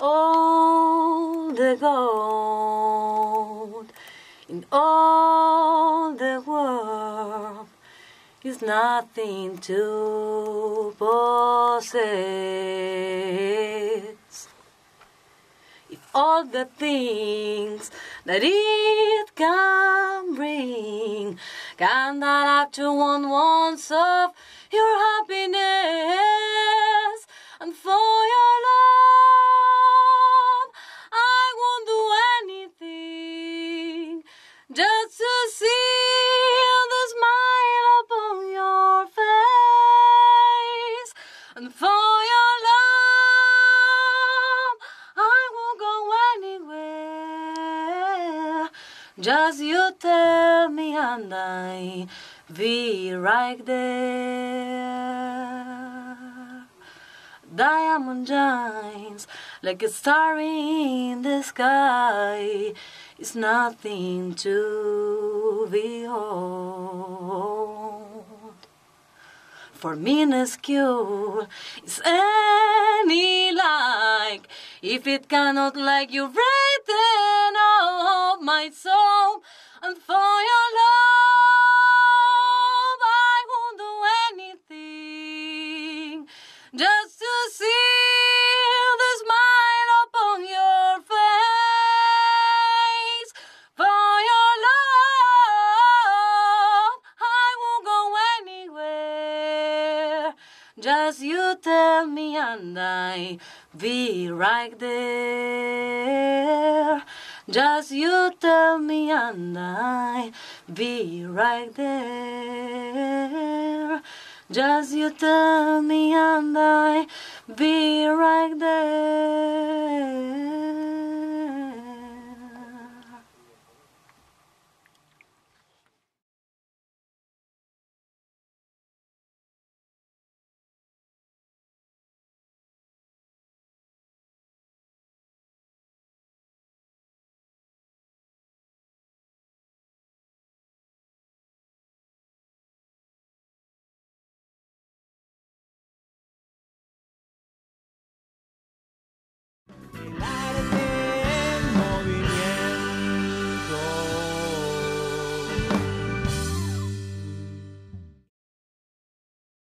all the gold in all the world is nothing to possess. If all the things that it can bring can add up to one once of your see the smile upon your face and for your love, I won't go anywhere. Just you tell me and I be right there. Diamond shines like a star in the sky. It's nothing to behold. For minuscule is any like if it cannot like you right then oh my soul and for your love I won't do anything just to see the smile upon your face. For your love I won't go anywhere. Just you tell me and I be right there. Just you tell me and I be right there just you tell me and I be right there Bye.